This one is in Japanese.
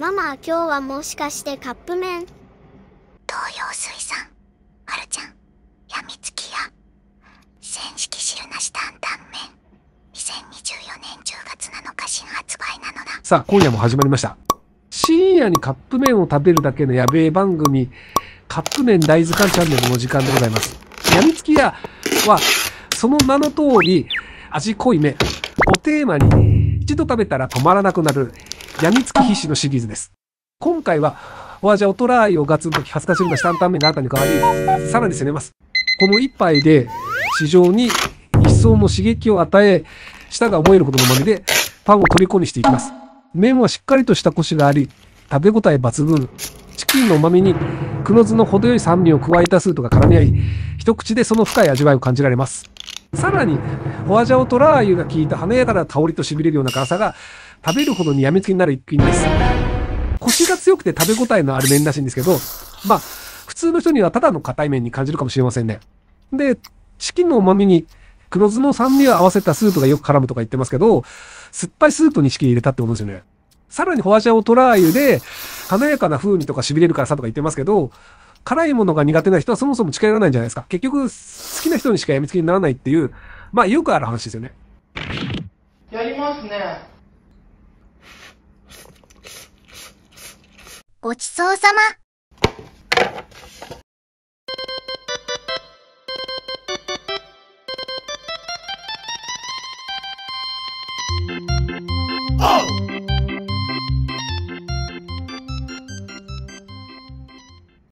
ママ、今日はもしかしてカップ麺？東洋水産まるちゃんやみつきや千式汁なし担々麺2024年10月7日新発売なのださあ、今夜も始まりました。深夜にカップ麺を食べるだけのやべえ番組、カップ麺大図鑑チャンネルの時間でございます。やみつき屋は、その名の通り、味濃い麺をテーマに、一度食べたら止まらなくなる、やみつき必至のシリーズです。今回は、お味はオトラーイをガツンと恥ずかしいの担々麺が新たに変わり、さらに攻めます。この一杯で、市場に一層の刺激を与え、舌が覚えるほどのまみで、パンを虜にしていきます。麺はしっかりとしたコシがあり、食べ応え抜群。チキンの旨味に黒酢の程よい酸味を加えたスープが絡み合い、一口でその深い味わいを感じられます。さらに、ホアジャオとラー油が効いた華やかな香りと痺れるような辛さが、食べるほどに病みつきになる一品です。コシが強くて食べ応えのある麺らしいんですけど、まあ、普通の人にはただの硬い麺に感じるかもしれませんね。で、チキンの旨味に黒酢の酸味を合わせたスープがよく絡むとか言ってますけど、酸っぱいスープにチキン入れたってことですよね。さらにホアジャオトラー油で、華やかな風味とか痺れる辛さとか言ってますけど、辛いものが苦手な人はそもそも近寄らないんじゃないですか。結局、好きな人にしかやみつきにならないっていう、まあよくある話ですよね。やりますね。ごちそうさま。Oh!